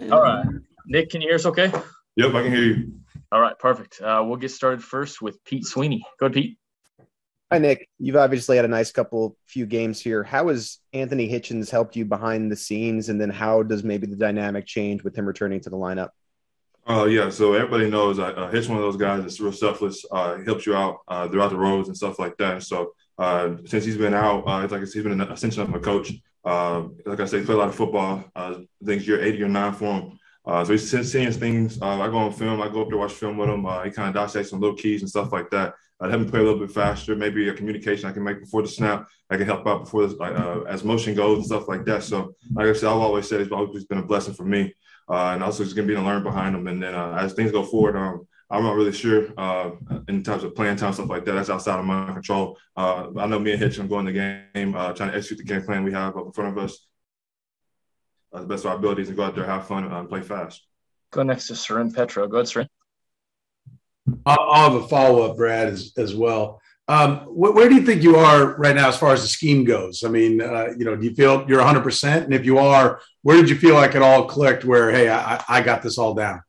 All right. Nick, can you hear us okay? Yep, I can hear you. All right, perfect. Uh, we'll get started first with Pete Sweeney. Go ahead, Pete. Hi, Nick. You've obviously had a nice couple few games here. How has Anthony Hitchens helped you behind the scenes? And then how does maybe the dynamic change with him returning to the lineup? Uh, yeah, so everybody knows uh, uh Hitch one of those guys that's real selfless. Uh, helps you out uh, throughout the roads and stuff like that. So uh, since he's been out, uh, it's like he's been an extension of my coach. Uh, like I said, he played a lot of football. Uh, I think year eight, year nine for him. Uh, so he's seeing things. Uh, I go on film. I go up there watch film with him. Uh, he kind of dissects some little keys and stuff like that. I'd have him play a little bit faster. Maybe a communication I can make before the snap. I can help out before this, uh, as motion goes and stuff like that. So like I said, I've always said it's always been a blessing for me. Uh, and also just going to be to learn behind him. And then uh, as things go forward, um, I'm not really sure uh, in terms of playing time, stuff like that. That's outside of my control. Uh, I know me and Hitch are going the game, uh, trying to execute the game plan we have up in front of us uh, the best of our abilities and go out there, have fun, and play fast. Go next to Soren Petro. Go ahead, Soren. I'll have a follow up, Brad, as, as well. Um, wh- where do you think you are right now as far as the scheme goes? I mean, uh, you know, do you feel you're 100%? And if you are, where did you feel like it all clicked where, hey, I, I got this all down?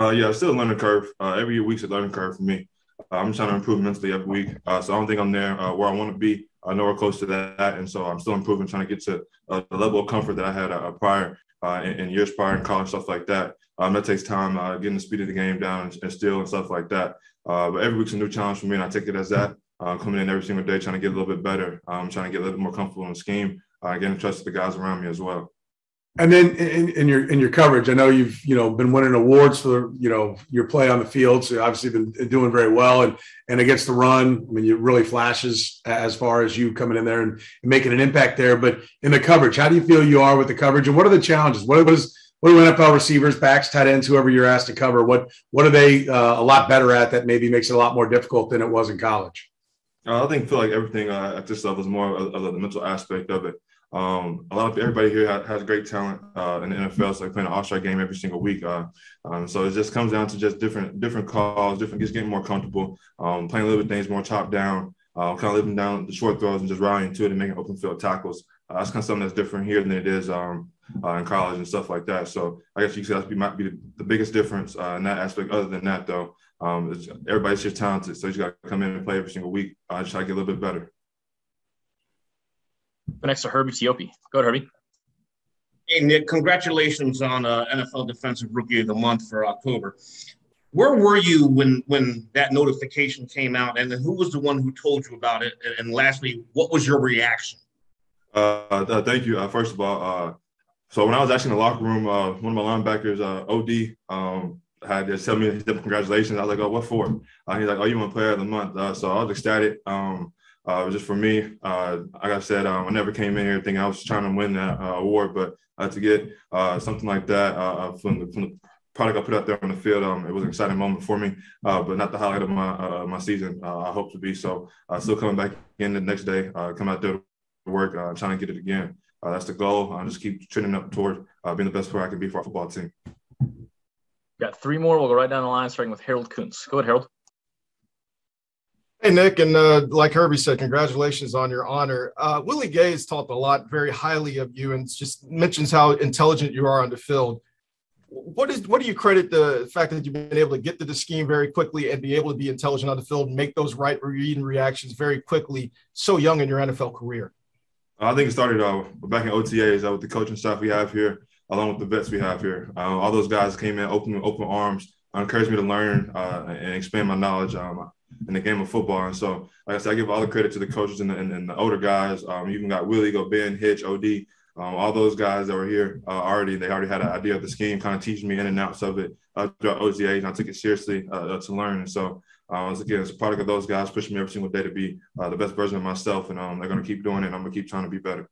Uh, yeah, still a learning curve. Uh, every week's a learning curve for me. Uh, I'm trying to improve mentally every week. Uh, so I don't think I'm there uh, where I want to be. I know we're close to that. And so I'm still improving, trying to get to uh, the level of comfort that I had prior in, in, years prior in college, stuff like that. Um, that takes time, getting the speed of the game down and, and still and stuff like that. but every week's a new challenge for me, and I take it as that. coming in every single day, trying to get a little bit better. I'm trying to get a little bit more comfortable in the scheme, getting trust the guys around me as well. And then in, in, your in your coverage, I know you've you know been winning awards for you know your play on the field. So obviously been doing very well, and and against the run, I mean, you really flashes as far as you coming in there and, and, making an impact there. But in the coverage, how do you feel you are with the coverage, and what are the challenges? What is what do NFL receivers, backs, tight ends, whoever you're asked to cover? What what are they uh, a lot better at that maybe makes it a lot more difficult than it was in college? I think feel like everything uh, at this level is more of, of the mental aspect of it. Um, a lot of everybody here has, has great talent uh, in the NFL, so they play an all-star game every single week. Uh, um, so it just comes down to just different different calls, different just getting more comfortable, um, playing a little bit things more top down, uh, kind of living down the short throws and just rallying to it and making open field tackles. Uh, that's kind of something that's different here than it is um, uh, in college and stuff like that. So I guess you could say that might be the, biggest difference uh, in that aspect. Other than that, though, um, everybody's just talented, so you got to come in and play every single week. I just try to get a little bit better. Go next to Herbie Teope. Go ahead, Herbie. Hey, Nick, congratulations on uh, NFL Defensive Rookie of the Month for October. Where were you when when that notification came out, and then who was the one who told you about it? And, and lastly, what was your reaction? Uh, uh, thank you. Uh, first of all, uh, so when I was actually in the locker room, uh, one of my linebackers, uh, OD, um, had to tell me congratulations. I was like, "Oh, what for?" he's like, "Oh, you want Player of the Month." so I was ecstatic. Um, uh, just for me, uh, like I said, um, I never came in here thinking I was trying to win that uh, award, but uh, to get uh, something like that uh, from the, from, the, product I put out there on the field, um, it was an exciting moment for me, but not the highlight of my my season. I hope to be so. still coming back in the next day, come out there to work, trying to get it again. that's the goal. I just keep trending up toward being the best player I can be for our football team. Got three more. We'll go right down the line, starting with Harold Kuntz. Go ahead, Harold. Hey, Nick, and uh, like Herbie said, congratulations on your honor. Uh, Willie Gay has talked a lot very highly of you and just mentions how intelligent you are on the field. What is what do you credit the fact that you've been able to get to the scheme very quickly and be able to be intelligent on the field and make those right read and reactions very quickly, so young in your NFL career? I think it started uh, back in OTAs uh, with the coaching staff we have here, along with the vets we have here. Uh, all those guys came in open open arms, encouraged me to learn uh, and expand my knowledge. Um, in the game of football. And so, like I said, I give all the credit to the coaches and the, and, and the older guys. Um, you even got Willie, go Ben, Hitch, OD, um, all those guys that were here uh, already. They already had an idea of the scheme, kind of teaching me in and outs of it uh, throughout OTA, and I took it seriously uh, to learn. And so, uh, once again, it's a product of those guys pushing me every single day to be uh, the best version of myself, and um, they're going to keep doing it. and I'm going to keep trying to be better.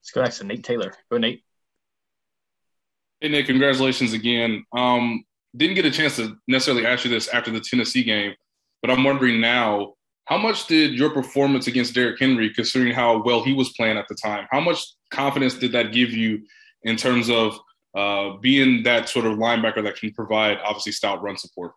Let's go next to Nate Taylor. Go, Nate. Hey, Nate, congratulations again. Um, didn't get a chance to necessarily ask you this after the Tennessee game, but I'm wondering now, how much did your performance against Derrick Henry, considering how well he was playing at the time, how much confidence did that give you in terms of uh, being that sort of linebacker that can provide obviously stout run support?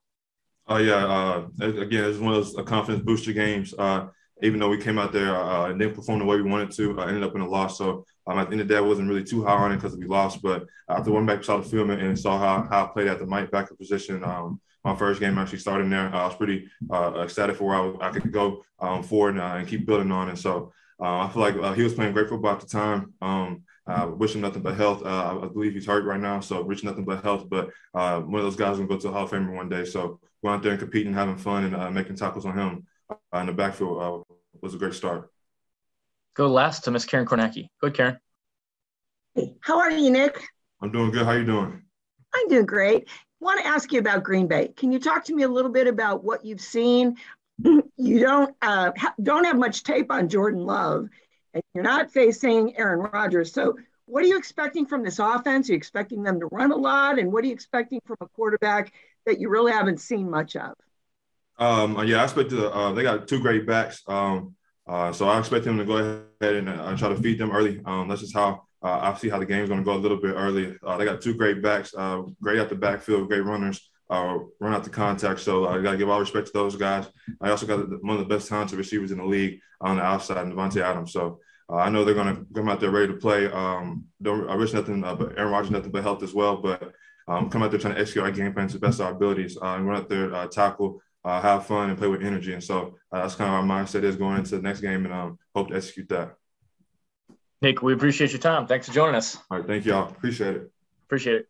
Oh uh, yeah, uh, again, it's one of those uh, confidence booster games. Uh, even though we came out there uh, and didn't perform the way we wanted to, I ended up in a loss. So um, at the end of the day, I wasn't really too high on it because we lost. But after one back saw the film and saw how, how I played at the Mike backer position, um, my first game actually starting there, uh, I was pretty uh, ecstatic for where I, I could go um, forward and, and, keep building on. And so uh, I feel like uh, he was playing great football at the time. Um, uh, wish him nothing but health. Uh, I believe he's hurt right now, so wish nothing but health. But uh, one of those guys will go to the Hall of Famer one day. So going out there and competing, having fun, and uh, making tackles on him uh, in the backfield uh, was a great start. Go last to Miss Karen Kornacki. Go ahead, Karen. Hey, how are you, Nick? I'm doing good. How are you doing? I'm doing great. Want to ask you about Green Bay? Can you talk to me a little bit about what you've seen? You don't ha- don't have much tape on Jordan Love and you're not facing Aaron Rodgers. So, what are you expecting from this offense? Are you expecting them to run a lot? And what are you expecting from a quarterback that you really haven't seen much of? Um, yeah, I expect the, uh, they got two great backs. Um, uh, so I expect them to go ahead and uh, try to feed them early. Um, that's just how uh, I see how the game's going to go a little bit early. Uh, they got two great backs, uh, great at the backfield, great runners, run out the contact. So I got to give all respect to those guys. I also got one of the best talented receivers in the league on the outside, Davante Adams. So uh, I know they're going to come out there ready to play. Um, don't I wish nothing, uh, but Aaron Rodgers nothing but health as well. But um, come out there trying to execute our game plan to the best of our abilities uh, and run out there, uh, tackle, uh, have fun, and play with energy. And so uh, that's kind of our mindset is going into the next game, and um, hope to execute that. Nick, we appreciate your time. Thanks for joining us. All right, thank y'all. Appreciate it. Appreciate it.